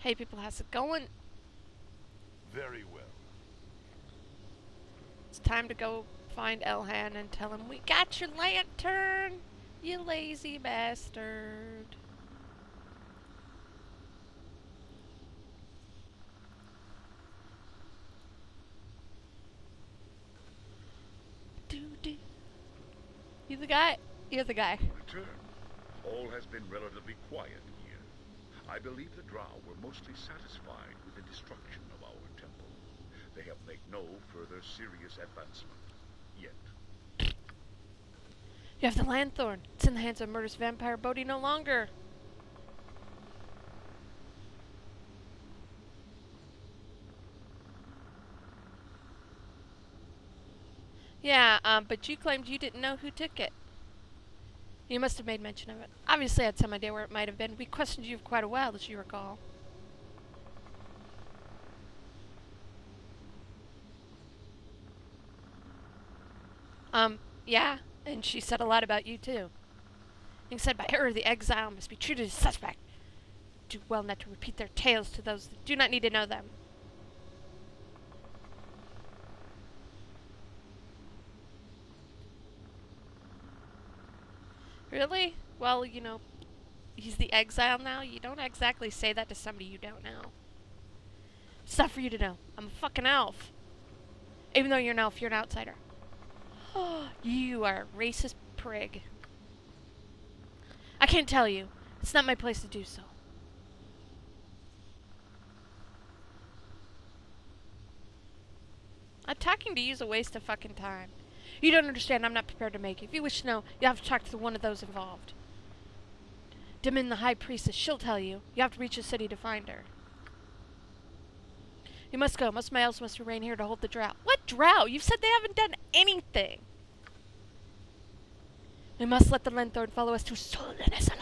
Hey people, how's it going? Very well. It's time to go find Elhan and tell him we got your lantern, you lazy bastard. You the guy? You're the guy. Return. All has been relatively quiet. I believe the Drow were mostly satisfied with the destruction of our temple. They have made no further serious advancement. Yet. You have the Lanthorn. It's in the hands of murderous vampire Bodhi no longer. Yeah, um, but you claimed you didn't know who took it. You must have made mention of it. Obviously, I had some idea where it might have been. We questioned you for quite a while, as you recall. Um, yeah, and she said a lot about you, too. And said by her, the exile must be treated as suspect. Do well not to repeat their tales to those that do not need to know them. Really? Well, you know, he's the exile now. You don't exactly say that to somebody you don't know. It's not for you to know. I'm a fucking elf. Even though you're an elf, you're an outsider. you are a racist prig. I can't tell you. It's not my place to do so. Attacking to you is a waste of fucking time. You don't understand. I'm not prepared to make it. If you wish to know, you have to talk to one of those involved. Demin, the High Priestess, she'll tell you. You have to reach the city to find her. You must go. Most males must remain here to hold the drow. What drought? You've said they haven't done anything. We must let the Lanthorn follow us to Suldanessellar.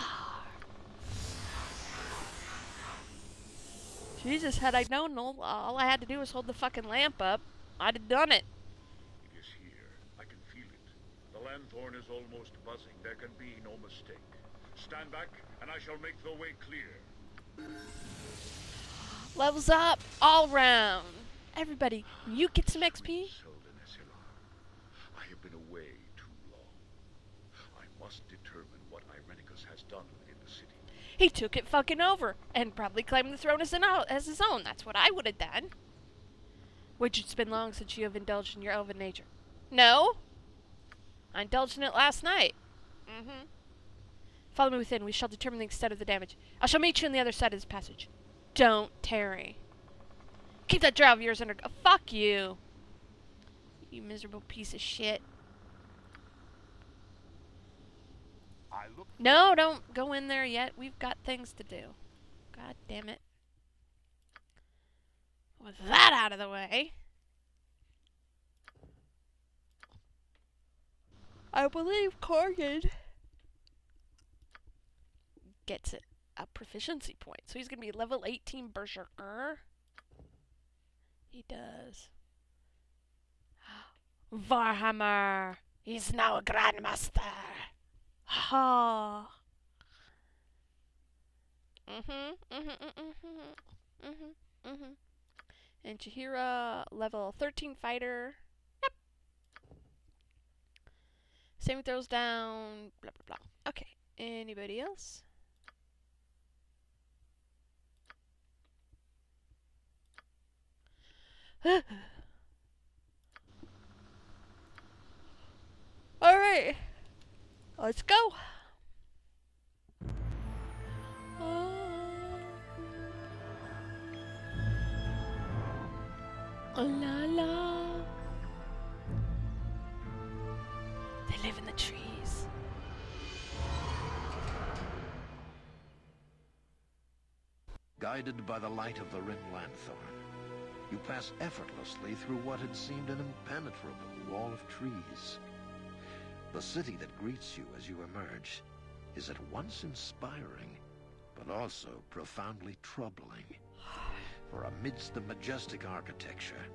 Jesus, had I known all, all I had to do was hold the fucking lamp up, I'd have done it. It is here. I can feel it. The lanthorn is almost buzzing. There can be no mistake. Stand back, and I shall make the way clear. Levels up all round. Everybody, you get some XP. I have been away too long. I must determine what Irenicus has done in the city. He took it fucking over and probably claimed the throne as, an as his own. That's what I would have done. Which it's been long since you have indulged in your elven nature. No. I indulged in it last night. Mm-hmm. Follow me within. We shall determine the extent of the damage. I shall meet you on the other side of this passage. Don't tarry. Keep that drow of yours under... Oh, fuck you. You miserable piece of shit. I look No, don't go in there yet. We've got things to do. God damn it. With that out of the way. I believe Korgan gets it a proficiency point. So he's going to be level 18 Berserker. He does. Varhammer. He's now a Grandmaster. Ha. Mhm. mm-hmm, mm-hmm, mm-hmm, mm-hmm. And Chihira, level 13 fighter. Yep. Saving throws down. Blah blah blah. Okay. Anybody else? All right. Let's go. Oh. La la. Live in the trees. Guided by the light of the Rynn Lanthorn, you pass effortlessly through what had seemed an impenetrable wall of trees. The city that greets you as you emerge is at once inspiring, but also profoundly troubling. For amidst the majestic architecture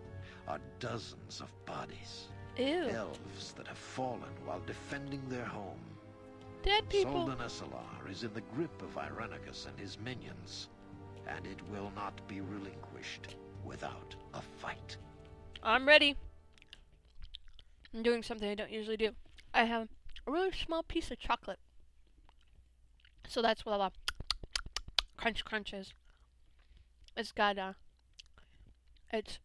are dozens of bodies, Ew. elves that have fallen while defending their home. Dead people. Soldan Esalar is in the grip of Irenicus and his minions. and it will not be relinquished without a fight. I'm ready. I'm doing something I don't usually do. I have a really small piece of chocolate. So that's what a crunch crunch is. It's got a, it's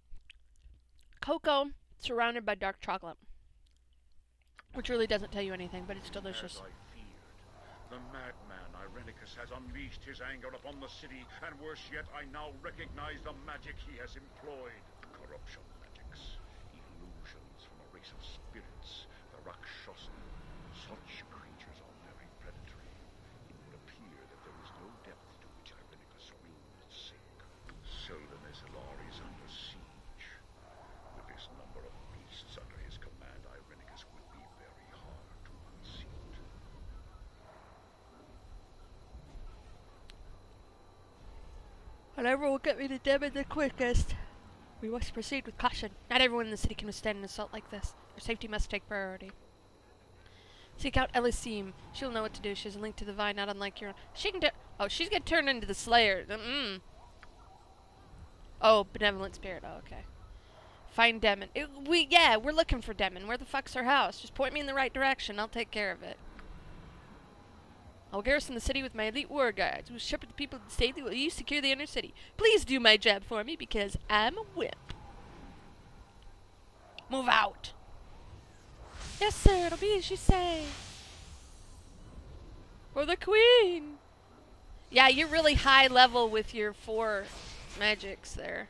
cocoa surrounded by dark chocolate. Which really doesn't tell you anything, but it's delicious. I feared, the madman Irenicus has unleashed his anger upon the city, and worse yet, I now recognize the magic he has employed. Corruption magics, illusions from a race of spirits, the Rakshasa. Such creatures are very predatory. It would appear that there is no depth to which Irenicus will sink. Seldom is Lar is under siege. With this number of beasts under his command, Irenicus would be very hard to unseat. Whatever will get me to Devon the quickest. We must proceed with caution. Not everyone in the city can withstand an assault like this. Our safety must take priority. Seek out Ellesime. She'll know what to do. She's has a link to the vine, not unlike your own. She can do- Oh, she's gonna turn into the Slayer. Mm. Oh, benevolent spirit. Oh, okay. Find Demon. It, we yeah, we're looking for Demon. Where the fuck's her house? Just point me in the right direction. I'll take care of it. I'll garrison the city with my elite war guards, who will shepherd the people of the state while you secure the inner city. Please do my job for me, because I'm a whip. Move out. Yes, sir, it'll be as you say. For the queen. Yeah, you're really high level with your four magics there.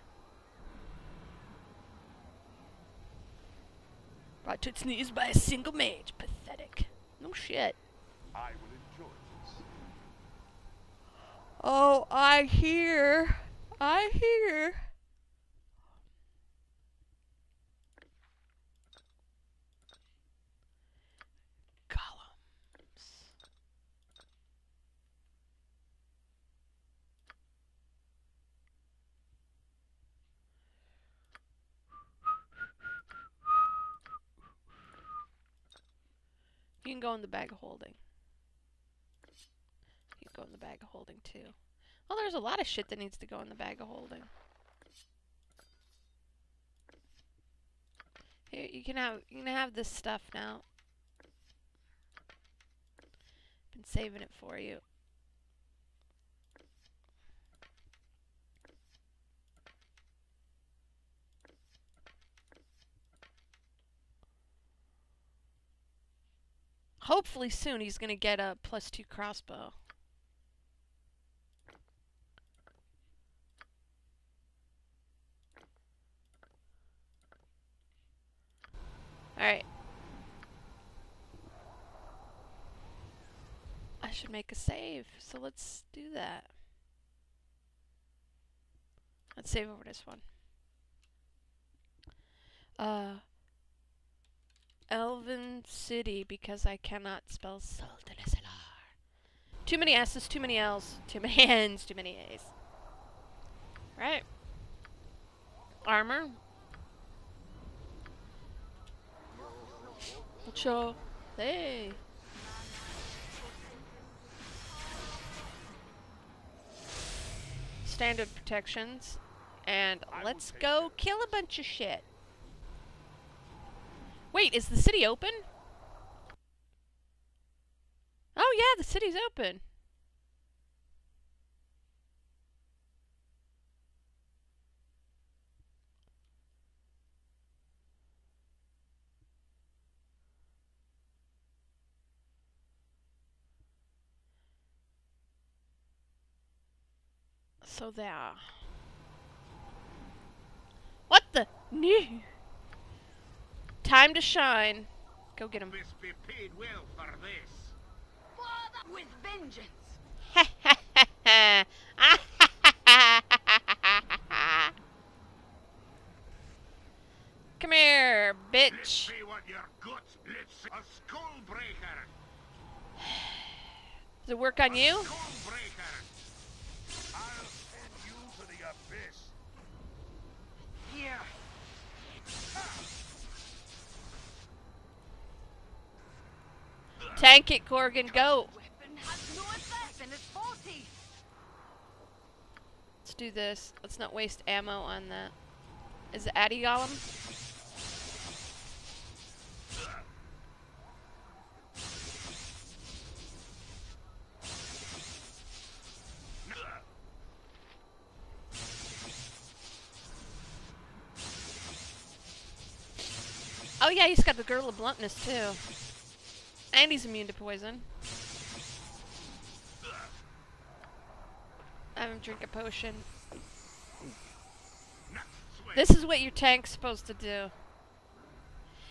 Brought to its knees by a single mage. Pathetic. No shit. I will enjoy this. Oh, I hear. I hear. Columns. You can go in the bag of holding. Go in the bag of holding too. Well, there's a lot of shit that needs to go in the bag of holding. Here, you can have you can have this stuff now. Been saving it for you. Hopefully soon he's gonna get a plus two crossbow. Alright. I should make a save, so let's do that. Let's save over this one. Uh, Elven City, because I cannot spell Sultan SLR. Too many S's, too many L's, too many N's, too many A's. Right. Armor. Show. Hey. Standard protections. And let's go them. kill a bunch of shit. Wait, is the city open? Oh yeah, the city's open. So there. What the? No. Time to shine. Go get him. This be paid well for this. With vengeance. Come here, Let's bitch. see what your guts. Let's see. A skull breaker. Does it work on you? Skull breaker. I'll send you to. Here. Tank it, Korgan. Go. Weapon has no effect and it's faulty. Let's do this. Let's not waste ammo on that. Is it Addy Golem? Oh yeah, he's got the girdle of bluntness too. And he's immune to poison. I'm gonna drink a potion. This is what your tank's supposed to do.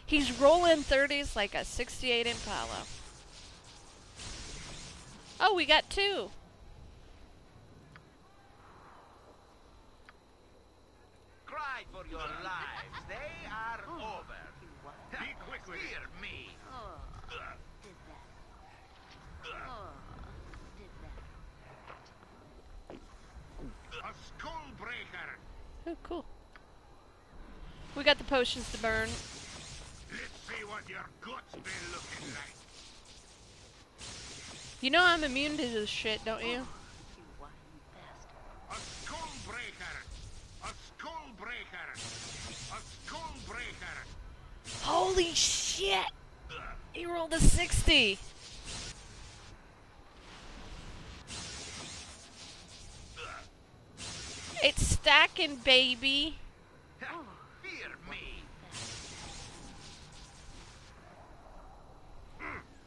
He's rolling 30s like a 68 Impala. Oh, we got two. Cry for your lives. They are over. Be quick with Fear me. Oh, did that. Oh, did that. A skull breaker. Oh, cool. We got the potions to burn. Let's see what your guts been looking like. You know I'm immune to this shit, don't you? A skull breaker. A skull breaker. A skull breaker. Holy shit! He rolled a 60. It's stacking, baby. Fear me.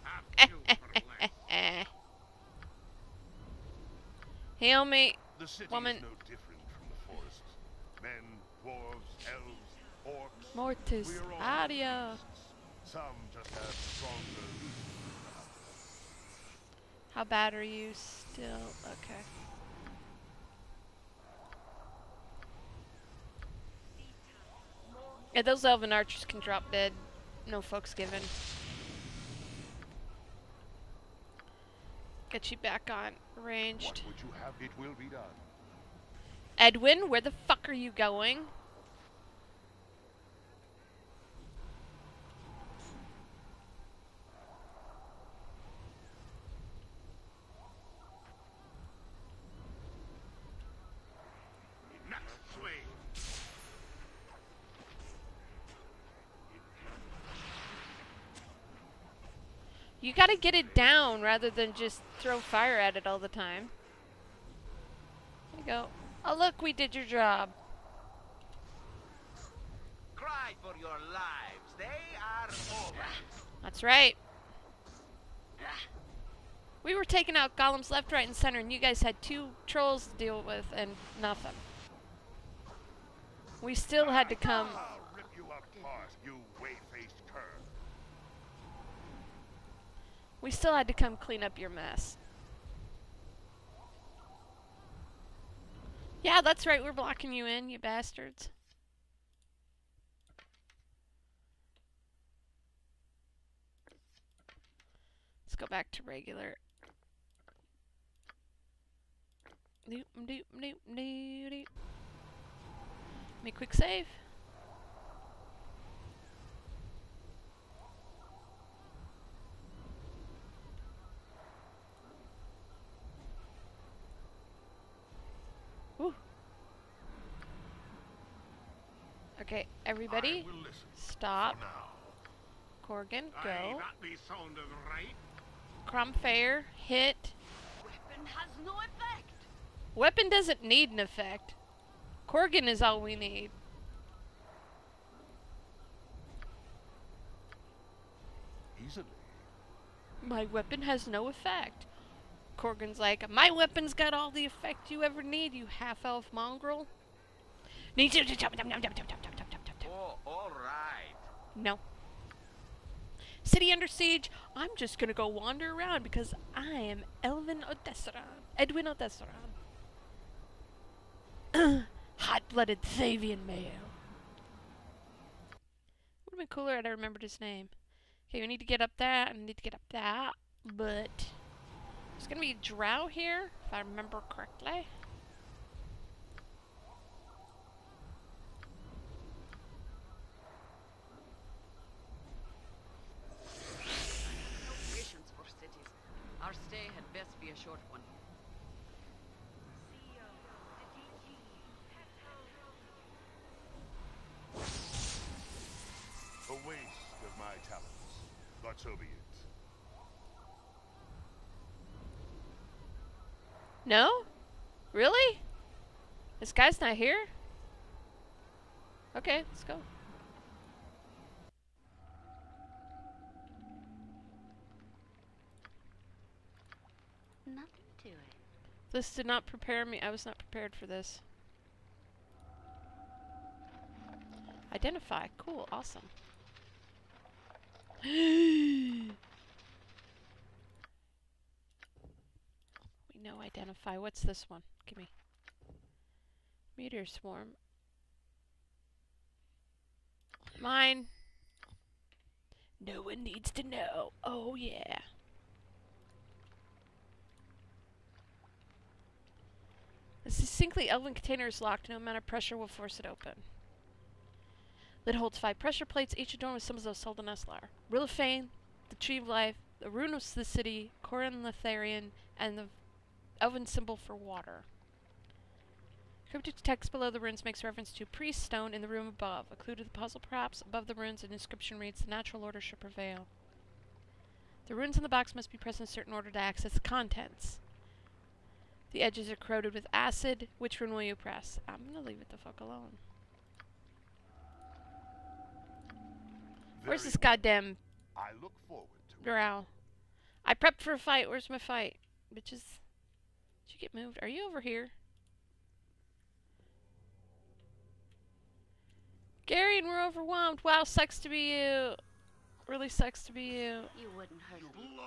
Have you for less. Heal me. The city Woman. is no different from the forest. Men, dwarves, elves, orcs. Mortis. We're all Adia. beasts. Some just have stronger. How bad are you still? Okay. Yeah, those elven archers can drop dead. No fucks given. Get you back on ranged. would you have? It will be done. Edwin, where the fuck are you going? You gotta get it down rather than just throw fire at it all the time. There you go. Oh look, we did your job. Cry for your lives. They are over. That's right. We were taking out golems left, right, and center, and you guys had two trolls to deal with and nothing. We still had to come. You apart, you way-faced cur. We still had to come clean up your mess. Yeah, that's right. We're blocking you in, you bastards. Let's go back to regular. Doop doop doop doop. Make quick save. Okay, everybody, I will listen stop. Korgan, go. that be. Crumfair, hit. Weapon has no effect. Weapon doesn't need an effect. Korgan is all we need. Easily. My weapon has no effect. Korgan's like, my weapon's got all the effect you ever need, you half-elf mongrel. Needs to Oh, all right. No. City under siege. I'm just gonna go wander around because I am Elvin Odesseiron. Edwin Odesseiron. Hot-blooded Thayan male. Would have been cooler had I remembered his name. Okay, we need to get up that, and need to get up that, but there's gonna be a drow here, if I remember correctly. No patience for cities. Our stay had best be a short one. but so be it. No? Really? This guy's not here? Okay, let's go. Nothing to it. This did not prepare me. I was not prepared for this. Identify. Cool. Awesome. we know identify. What's this one? Give me. Meteor swarm. Mine. No one needs to know. Oh yeah. The succinctly elven container is locked. No amount of pressure will force it open. Lid holds five pressure plates, each adorned with symbols of Suldanessellar. Rill of the Tree of Life, the Rune of the City, Corellon Larethian, and the elven symbol for water. Cryptic text below the runes makes reference to priest stone in the room above. A clue to the puzzle, perhaps. Above the runes, an inscription reads, The natural order should prevail. The runes in the box must be pressed in a certain order to access the contents. The edges are corroded with acid. Which rune will you press? I'm gonna leave it the fuck alone. Where's this goddamn I look forward to it. drow? I prepped for a fight. Where's my fight? Bitches. Did you get moved? Are you over here? Gary, and we're overwhelmed. Wow, sucks to be you. Really sucks to be you. You wouldn't hurt me.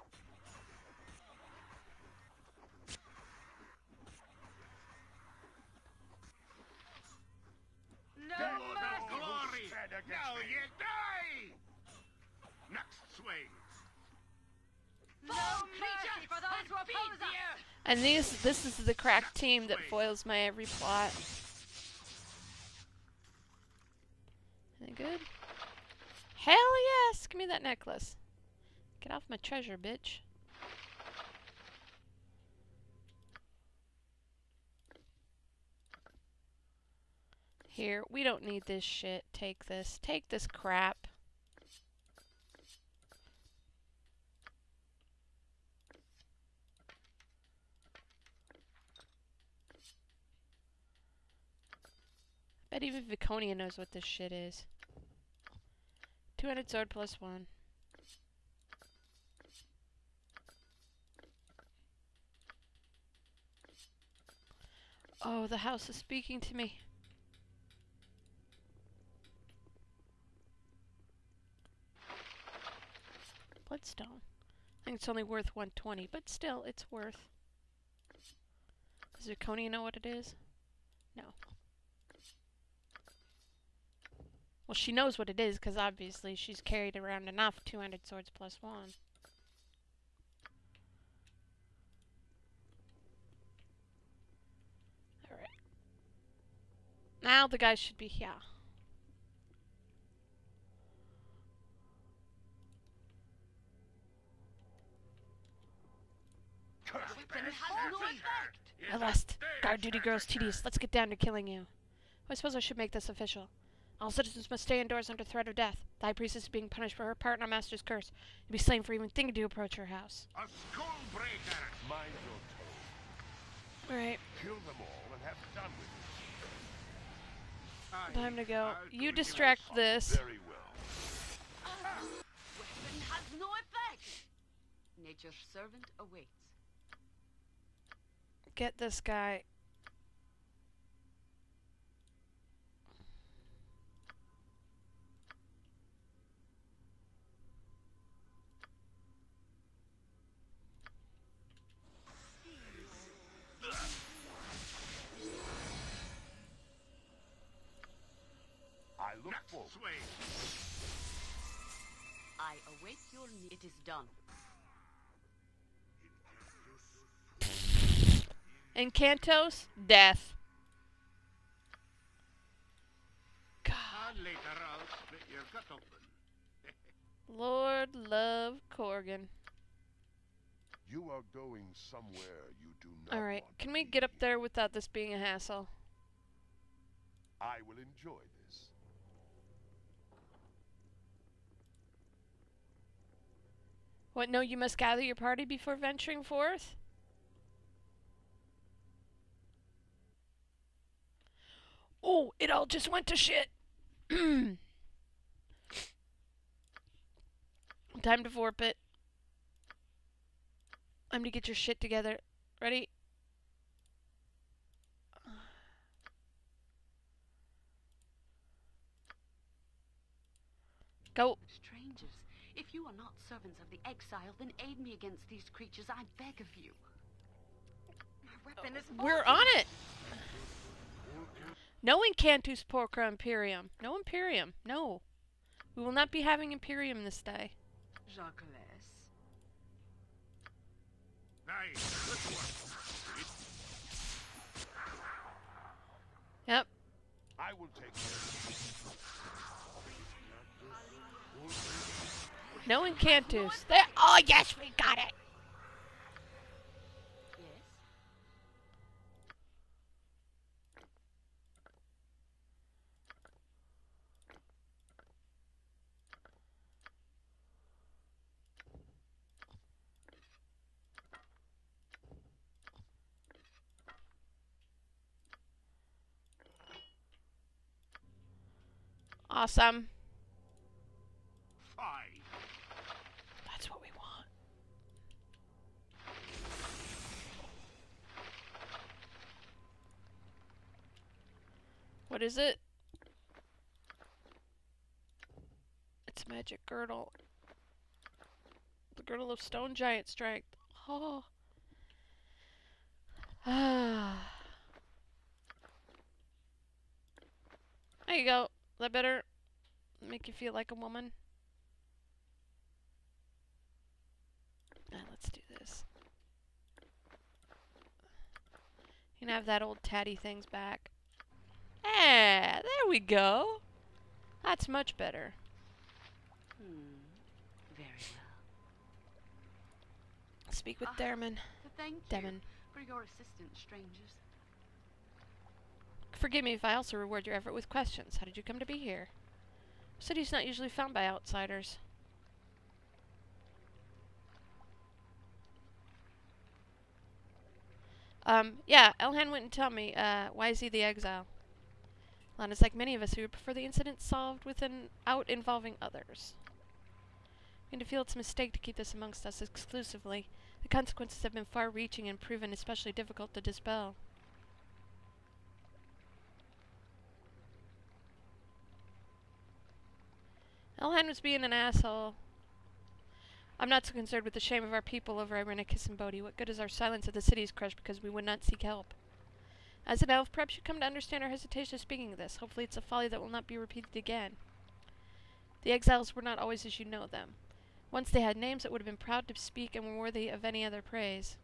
No glory! Now you die! Next swing! No mercy for those who oppose us! And these, this is the crack team that foils my every plot. Good? Hell yes! Give me that necklace. Get off my treasure, bitch. Here, we don't need this shit. Take this. Take this crap. Bet even Viconia knows what this shit is. Two-handed sword plus one. Oh, the house is speaking to me. Bloodstone. I think it's only worth 120, but still, it's worth. Does Viconia know what it is? No. Well, she knows what it is because obviously she's carried around enough two-handed swords plus one. Alright. Now the guys should be here. At last, guard duty grows tedious. Let's get down to killing you. I suppose I should make this official. All citizens must stay indoors under threat of death. The high priestess is being punished for her part in our master's curse. You'll be slain for even thinking to approach her house. A skull breaker! Mind your tone. Alright, Kill them all and have done with it. time to go. I'll You do distract this. Very well. Weapon has no effect! Nature's servant awaits. Get this guy. It is done. Encantos, death. God. Later I'll split your gut open. Lord love Korgan. You are going somewhere you do not Alright, want can to we be. get up there without this being a hassle? I will enjoy this. What, no, you must gather your party before venturing forth? Oh, it all just went to shit. Time to warp it. Time to get your shit together. Ready? Go. Strangers, if you are not servants of the exile, then aid me against these creatures, I beg of you. My weapon is We're on it. No Incantus Porca Imperium. No Imperium. No. We will not be having Imperium this day. Jacques. Nice. Yep. I will take care No Incantus. There. Oh, yes, we got it. Yes? Awesome. Fine. That's what we want. What is it? It's a magic girdle. The girdle of stone giant strength. Oh. Ah. there you go. That better? Make you feel like a woman? Ah, let's do this. You can have that old tatty things back. Ah, there we go. That's much better. Hmm. Very well. Speak with Ah. Derman. Thank you Demon. for your assistance, strangers. Forgive me if I also reward your effort with questions. How did you come to be here? City's not usually found by outsiders. Um, yeah, Elhan wouldn't tell me. Uh, why is he the exile? Lana's like many of us who would prefer the incident solved without involving others. We to feel it's a mistake to keep this amongst us exclusively. The consequences have been far-reaching and proven especially difficult to dispel. Elhan was being an asshole. I'm not so concerned with the shame of our people over Irenicus and Bodhi. What good is our silence if the city is crushed because we would not seek help? As an elf, perhaps you come to understand our hesitation of speaking of this. Hopefully it's a folly that will not be repeated again. The exiles were not always as you know them. Once they had names that would have been proud to speak and were worthy of any other praise.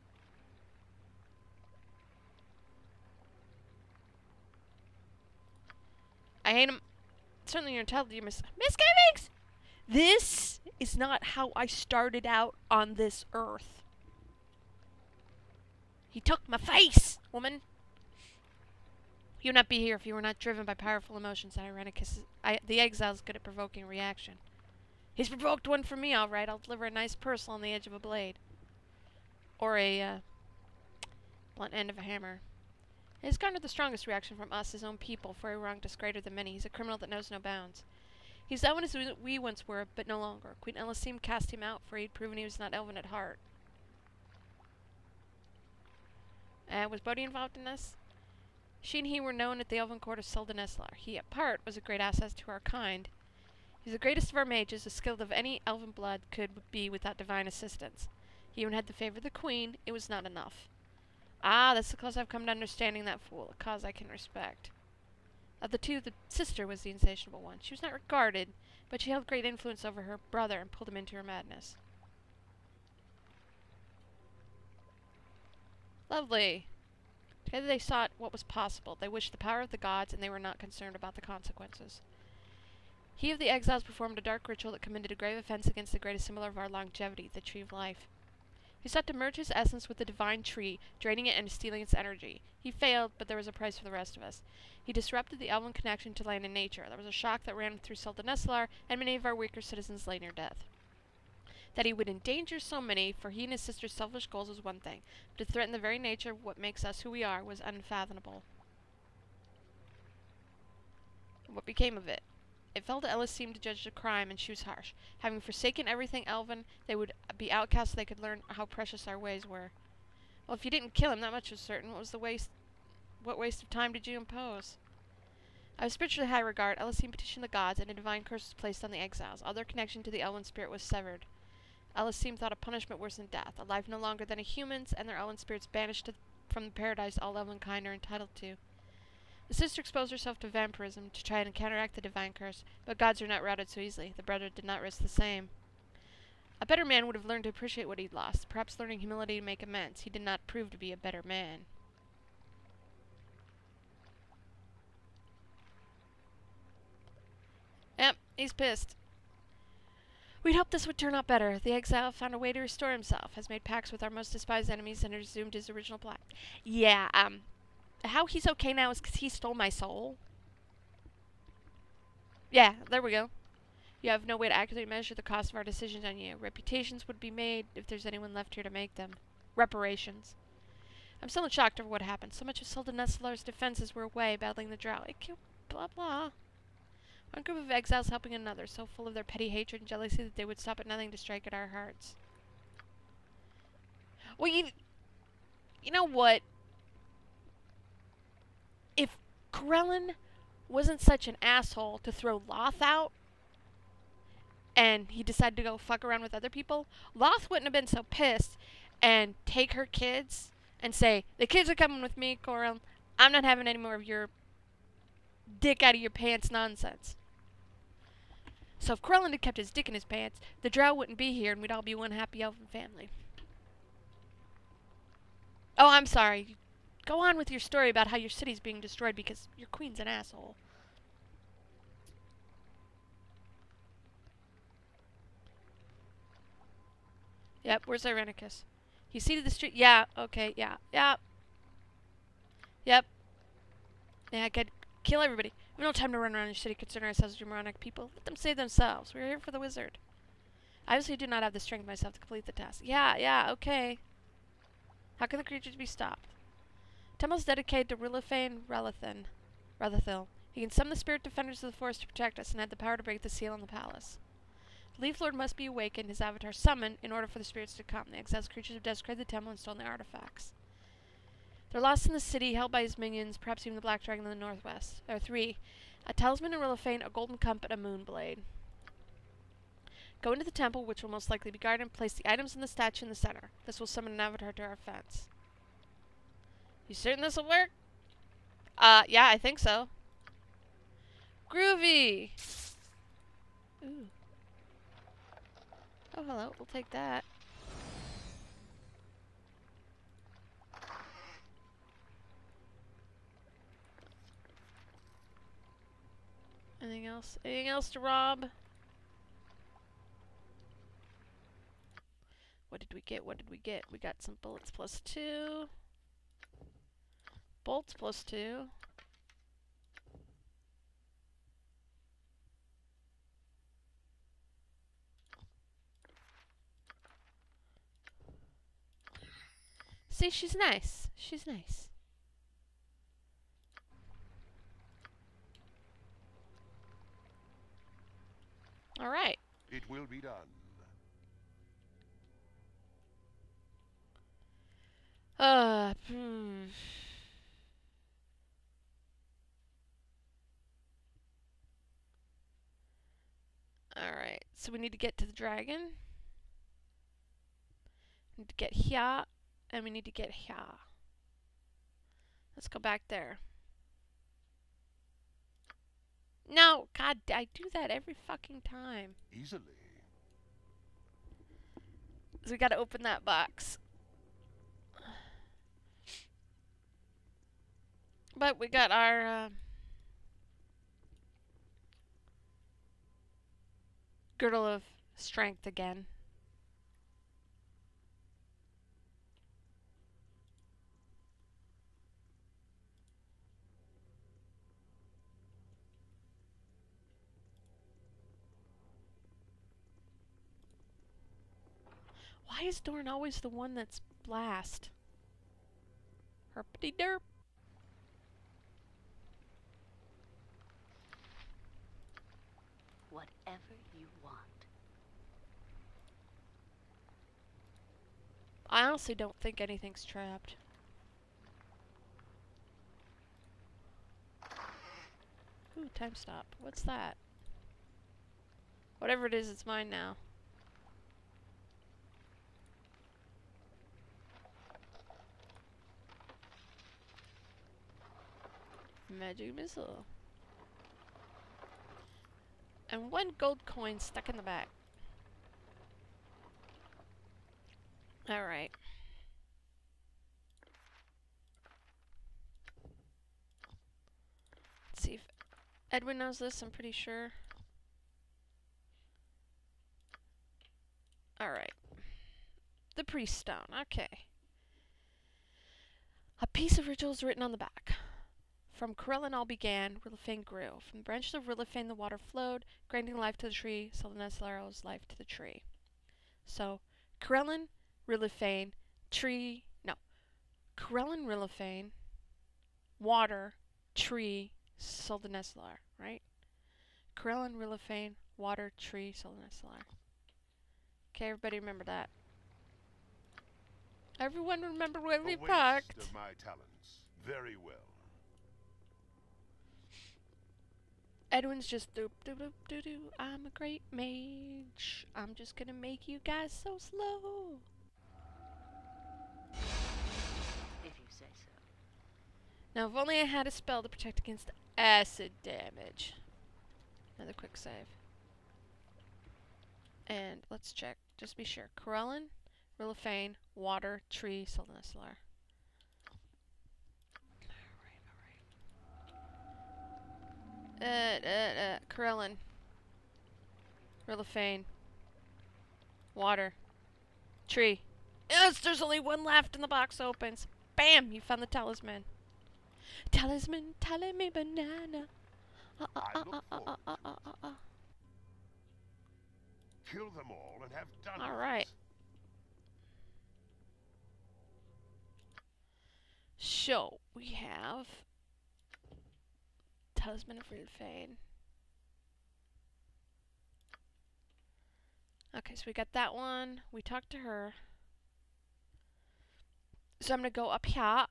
I hate him. Certainly you're entitled to your mis- misgivings! This is not how I started out on this earth. He took my face, woman. You would not be here if you were not driven by powerful emotions. And Irenicus, I, the exile's good at provoking reaction. He's provoked one for me, all right. I'll deliver a nice purse on the edge of a blade, or a uh, blunt end of a hammer. He has garnered the strongest reaction from us, his own people, for a wronged us greater than many. He's a criminal that knows no bounds. He's that one as we- once were, but no longer. Queen Ellesime cast him out, for he'd proven he was not elven at heart. Uh, was Bodhi involved in this? She and he were known at the elven court of Suldanessellar. He, at part, was a great asset to our kind. He's the greatest of our mages, as skilled of any elven blood could be without divine assistance. He even had the favor of the queen. It was not enough. Ah, that's the cause I've come to understanding that fool, a cause I can respect. Of the two, the sister was the insatiable one. She was not regarded, but she held great influence over her brother and pulled him into her madness. Lovely. Together they sought what was possible. They wished the power of the gods, and they were not concerned about the consequences. He of the exiles performed a dark ritual that committed a grave offense against the greatest symbol of our longevity, the tree of life. He sought to merge his essence with the divine tree, draining it and stealing its energy. He failed, but there was a price for the rest of us. He disrupted the elven connection to land and nature. There was a shock that ran through Suldanessellar, and many of our weaker citizens lay near death. That he would endanger so many for he and his sister's selfish goals was one thing, but to threaten the very nature of what makes us who we are was unfathomable. What became of it? It fell to Ellesime to judge the crime, and she was harsh. Having forsaken everything elven, they would be outcasts so they could learn how precious our ways were. Well, if you didn't kill him, that much was certain. What was the waste? What waste of time did you impose? Out of spiritually high regard, Ellesime petitioned the gods, and a divine curse was placed on the exiles. All their connection to the elven spirit was severed. Ellesime thought a punishment worse than death, a life no longer than a human's, and their elven spirits banished to, from the paradise all elven kind are entitled to. The sister exposed herself to vampirism to try and counteract the divine curse, but gods are not routed so easily. The brother did not risk the same. A better man would have learned to appreciate what he'd lost, perhaps learning humility to make amends. He did not prove to be a better man. Yep, he's pissed. We'd hoped this would turn out better. The exile found a way to restore himself, has made pacts with our most despised enemies, and resumed his original plot. Yeah, um, how he's okay now is because he stole my soul. Yeah, there we go. You have no way to accurately measure the cost of our decisions on you. Reputations would be made if there's anyone left here to make them. Reparations. I'm still in shock over what happened. So much of Suldanessellar's defenses were away, battling the drow. It killed blah blah. One group of exiles helping another, so full of their petty hatred and jealousy that they would stop at nothing to strike at our hearts. Well, you, you know what? If Corellon wasn't such an asshole to throw Lolth out, and he decided to go fuck around with other people, Lolth wouldn't have been so pissed and take her kids and say, The kids are coming with me, Corellon. I'm not having any more of your dick out of your pants nonsense. So if Corellon had kept his dick in his pants, the drow wouldn't be here and we'd all be one happy elven family. Oh, I'm sorry. Go on with your story about how your city's being destroyed because your queen's an asshole. Yep, where's Irenicus? He seeded the street. Yeah, okay, yeah, yeah. Yep. Yeah, I could kill everybody. We don't have no time to run around your city concerning ourselves with moronic people. Let them save themselves. We're here for the wizard. I obviously do not have the strength myself to complete the task. Yeah, yeah, okay. How can the creatures be stopped? Temple's dedicated to Rillifane Relathan. Rallathil. He can summon the spirit defenders of the forest to protect us and had the power to break the seal on the palace. The Leaf Lord must be awakened, his avatar summoned, in order for the spirits to come. The exiled creatures have desecrated the temple and stolen the artifacts. They're lost in the city, held by his minions, perhaps even the Black Dragon in the northwest. There are three. A talisman a Rillifane, a golden cup, and a moon blade. Go into the temple, which will most likely be guarded, and place the items in the statue in the center. This will summon an avatar to our fence. You certain this will work? Uh, yeah, I think so. Groovy! Ooh. Oh, hello. We'll take that. Anything else? Anything else to rob? What did we get? What did we get? We got some bullets plus two. Bolts plus two. See, she's nice. She's nice. All right. It will be done. Uh, hmm. Alright, so we need to get to the dragon. We need to get here, and we need to get here. Let's go back there. No, God, I do that every fucking time. Easily. So we gotta open that box. But we got our, uh, girdle of strength again. Why is Dorn always the one that's blast? Herpity derp. Whatever you want. I honestly don't think anything's trapped. Ooh, time stop. What's that? Whatever it is, it's mine now. Magic missile. And one gold coin stuck in the back. Alright. Let's see if Edwin knows this, I'm pretty sure. Alright. The priest stone, okay. A piece of rituals written on the back. From Corellon all began, Rillifane grew. From the branches of Rillifane the water flowed, granting life to the tree, Suldanessellar's life to the tree. So, Corellon, Rillifane, tree, no. Corellon, Rillifane, water, tree, Suldanessellar, right? Corellon, Rillifane, water, tree, Suldanessellar. Okay, everybody remember that. Everyone remember where we waste of my talents. Very well. Edwin's just doop doop doop doo doo. I'm a great mage. I'm just gonna make you guys so slow. If you say so. Now, if only I had a spell to protect against acid damage. Another quick save. And let's check, just be sure. Corellon, Rillifane, Water, Tree, Suldanessellar. Alright, alright. Uh, uh, uh, Corellon. Rillifane. Water. Tree. Yes, there's only one left and the box opens. Bam! You found the talisman. Talisman, tell me banana. Uh, uh, uh, uh, uh, uh, uh, uh, uh. Kill them all and have done All right. So we have Talisman of Rillifane. Okay, so we got that one. We talked to her. So I'm gonna go up here.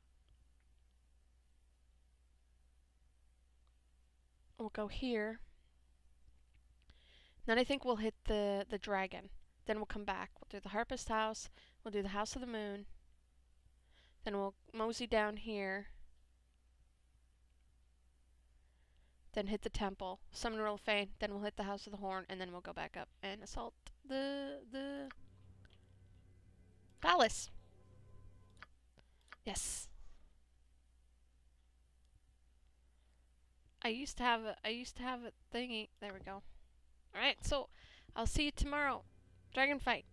We'll go here. Then I think we'll hit the the dragon. Then we'll come back. We'll do the harpist house. We'll do the house of the moon. Then we'll mosey down here. Then hit the temple. Summon Rillifane. Then we'll hit the House of the Horn, and then we'll go back up and assault the the palace. Yes. I used to have a I used to have a thingy. There we go. All right, so I'll see you tomorrow. Dragon fight.